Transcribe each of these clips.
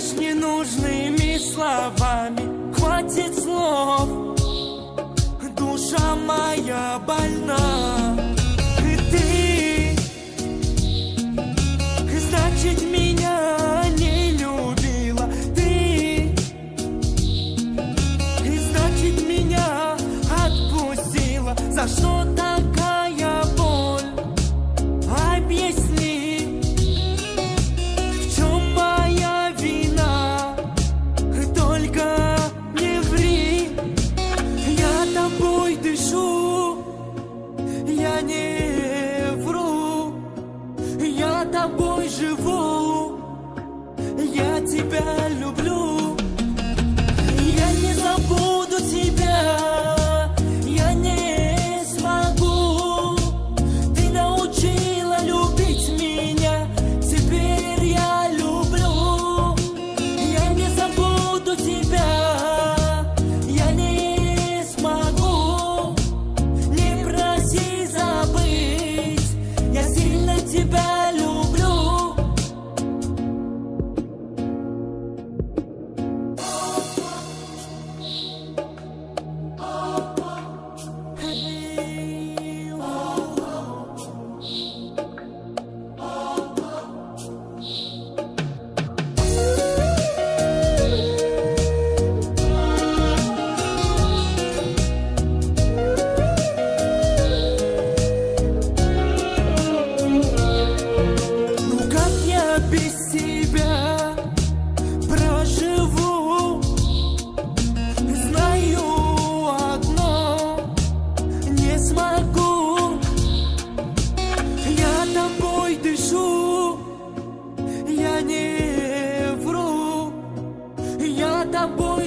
Говоришь ненужными словами Хватит слов. Душа моя больна. не вру, я тобой живу, я тебя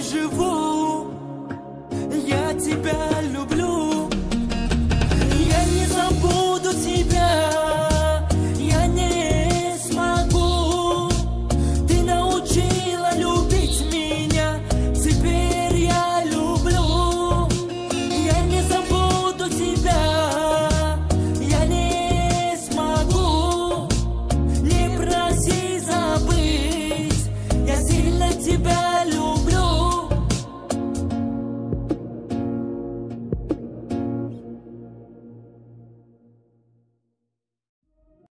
是否？